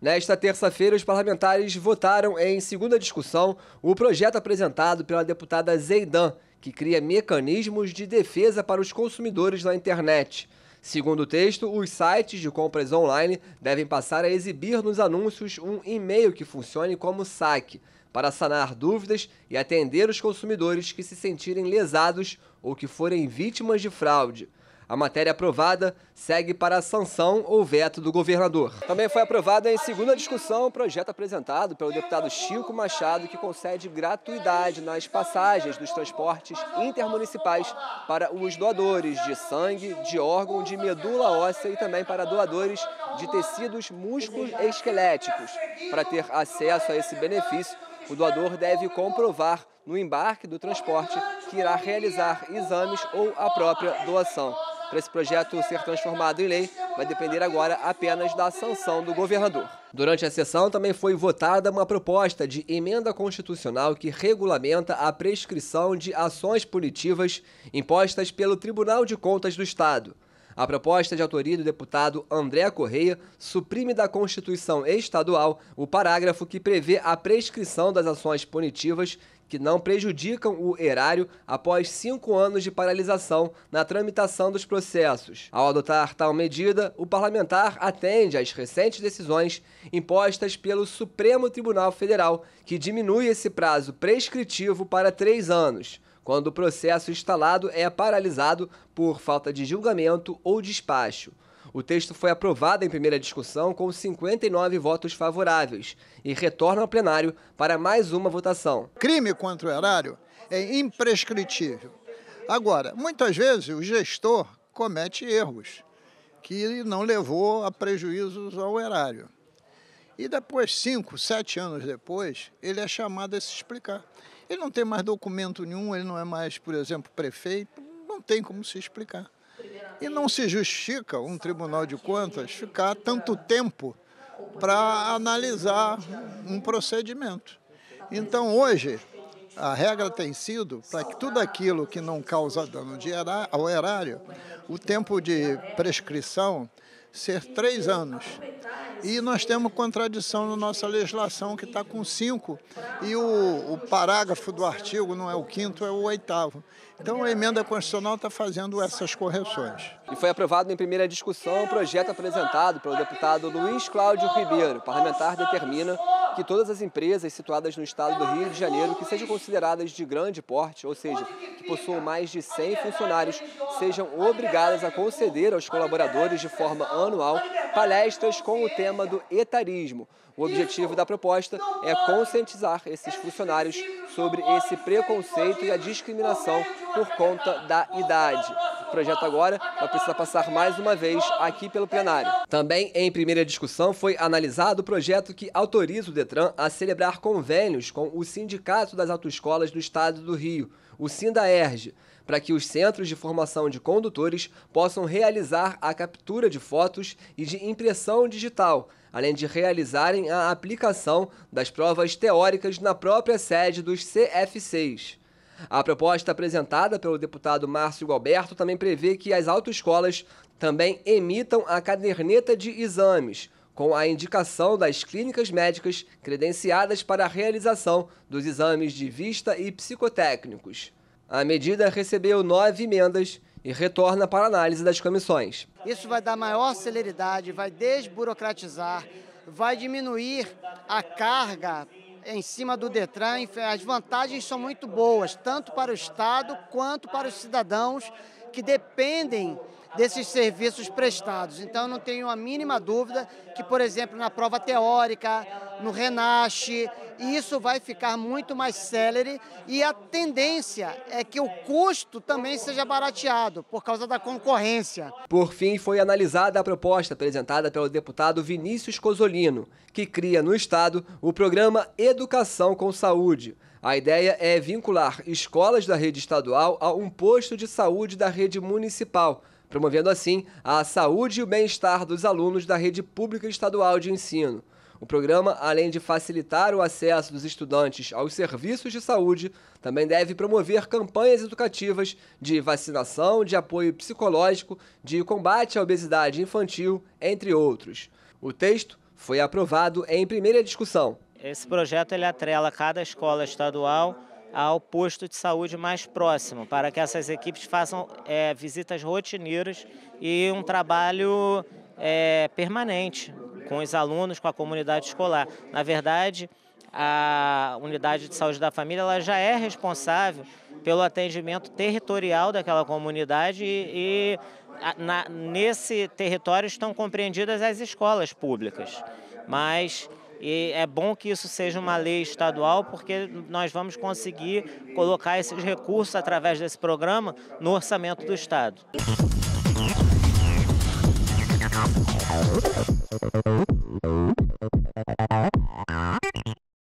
Nesta terça-feira, os parlamentares votaram em segunda discussão o projeto apresentado pela deputada Zeidan, que cria mecanismos de defesa para os consumidores na internet. Segundo o texto, os sites de compras online devem passar a exibir nos anúncios um e-mail que funcione como saque, para sanar dúvidas e atender os consumidores que se sentirem lesados ou que forem vítimas de fraude. A matéria aprovada segue para a sanção ou veto do governador. Também foi aprovado em segunda discussão o projeto apresentado pelo deputado Chico Machado, que concede gratuidade nas passagens dos transportes intermunicipais para os doadores de sangue, de órgão, de medula óssea e também para doadores de tecidos músculos esqueléticos. Para ter acesso a esse benefício, o doador deve comprovar no embarque do transporte que irá realizar exames ou a própria doação. Para esse projeto ser transformado em lei, vai depender agora apenas da sanção do governador. Durante a sessão também foi votada uma proposta de emenda constitucional que regulamenta a prescrição de ações punitivas impostas pelo Tribunal de Contas do Estado. A proposta de autoria do deputado André Correia suprime da Constituição Estadual o parágrafo que prevê a prescrição das ações punitivas que não prejudicam o erário após cinco anos de paralisação na tramitação dos processos. Ao adotar tal medida, o parlamentar atende às recentes decisões impostas pelo Supremo Tribunal Federal, que diminui esse prazo prescritivo para três anos quando o processo instalado é paralisado por falta de julgamento ou despacho. O texto foi aprovado em primeira discussão com 59 votos favoráveis e retorna ao plenário para mais uma votação. Crime contra o erário é imprescritível. Agora, muitas vezes o gestor comete erros que não levou a prejuízos ao erário. E depois, cinco, sete anos depois, ele é chamado a se explicar. Ele não tem mais documento nenhum, ele não é mais, por exemplo, prefeito, não tem como se explicar. E não se justifica um tribunal de contas ficar tanto tempo para analisar um procedimento. Então, hoje, a regra tem sido para que tudo aquilo que não causa dano ao erário, o tempo de prescrição ser três anos. E nós temos contradição na nossa legislação, que está com cinco, e o, o, parágrafo do artigo não é o quinto, é o oitavo. Então a emenda constitucional está fazendo essas correções. E foi aprovado em primeira discussão o projeto apresentado pelo deputado Luiz Cláudio Ribeiro. O parlamentar determina que todas as empresas situadas no estado do Rio de Janeiro que sejam consideradas de grande porte, ou seja, que possuam mais de 100 funcionários, sejam obrigadas a conceder aos colaboradores de forma anual palestras com o tema do etarismo. O objetivo da proposta é conscientizar esses funcionários sobre esse preconceito e a discriminação por conta da idade. O projeto agora vai precisar passar mais uma vez aqui pelo plenário. Também em primeira discussão foi analisado o projeto que autoriza o Detran a celebrar convênios com o Sindicato das Autoescolas do Estado do Rio, o SINDAERJ, para que os centros de formação de condutores possam realizar a captura de fotos e de impressão digital, além de realizarem a aplicação das provas teóricas na própria sede dos CFCs. A proposta apresentada pelo deputado Márcio Galberto também prevê que as autoescolas também emitam a caderneta de exames, com a indicação das clínicas médicas credenciadas para a realização dos exames de vista e psicotécnicos. A medida recebeu nove emendas e retorna para análise das comissões. Isso vai dar maior celeridade, vai desburocratizar, vai diminuir a carga em cima do Detran. As vantagens são muito boas, tanto para o Estado quanto para os cidadãos que dependem desses serviços prestados. Então, não tenho a mínima dúvida que, por exemplo, na prova teórica, no Renache, isso vai ficar muito mais célere e a tendência é que o custo também seja barateado por causa da concorrência. Por fim, foi analisada a proposta apresentada pelo deputado Vinícius Cosolino, que cria no Estado o programa Educação com Saúde. A ideia é vincular escolas da rede estadual a um posto de saúde da rede municipal, promovendo assim a saúde e o bem-estar dos alunos da rede pública estadual de ensino. O programa, além de facilitar o acesso dos estudantes aos serviços de saúde, também deve promover campanhas educativas de vacinação, de apoio psicológico, de combate à obesidade infantil, entre outros. O texto foi aprovado em primeira discussão. Esse projeto ele atrela cada escola estadual ao posto de saúde mais próximo, para que essas equipes façam é, visitas rotineiras e um trabalho é, permanente com os alunos, com a comunidade escolar. Na verdade, a unidade de saúde da família ela já é responsável pelo atendimento territorial daquela comunidade e, e na, nesse território estão compreendidas as escolas públicas. Mas e é bom que isso seja uma lei estadual, porque nós vamos conseguir colocar esses recursos através desse programa no orçamento do Estado. Música